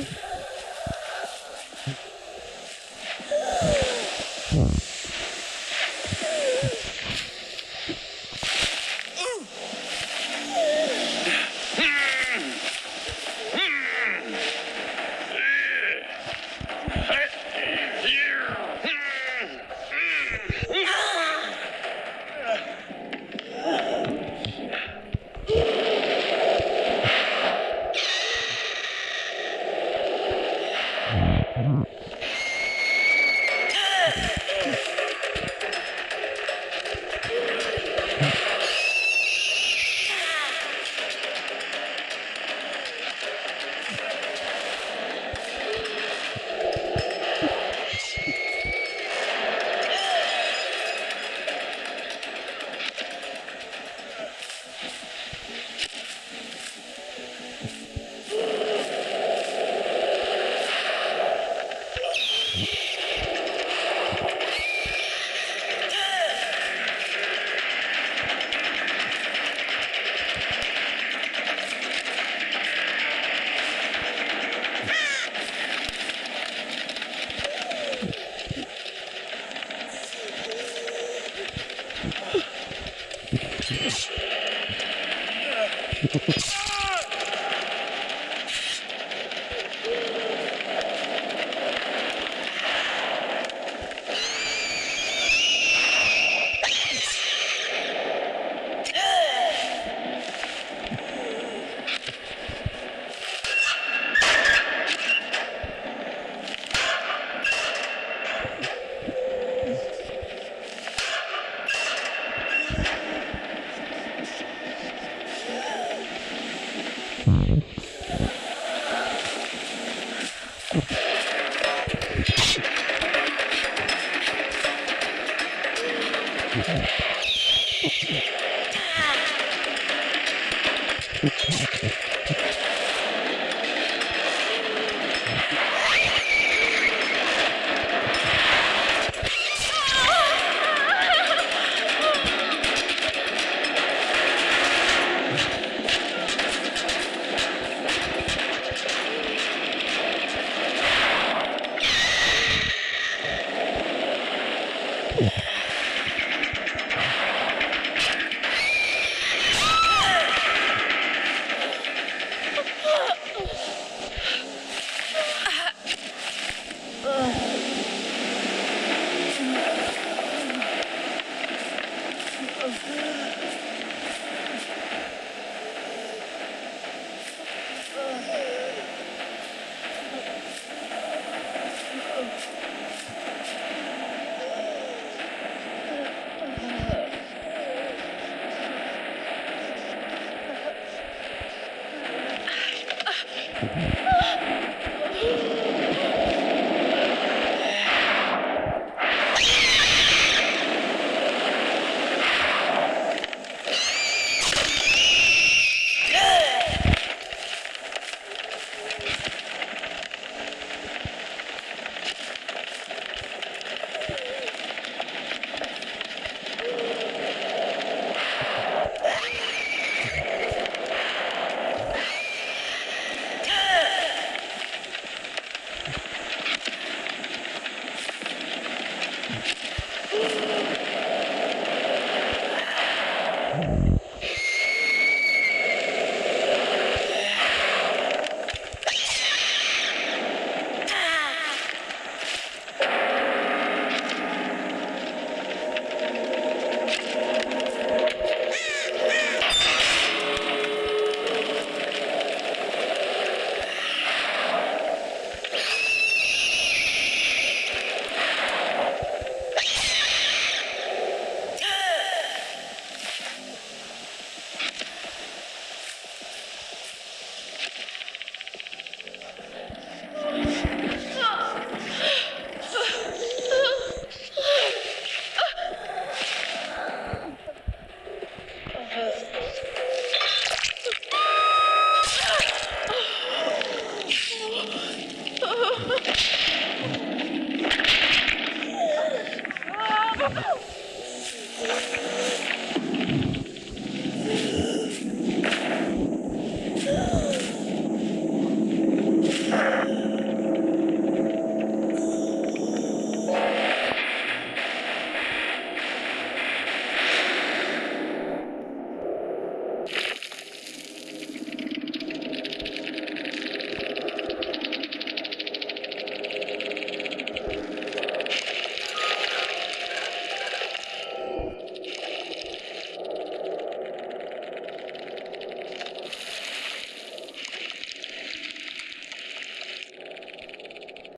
Okay. Mm-hmm.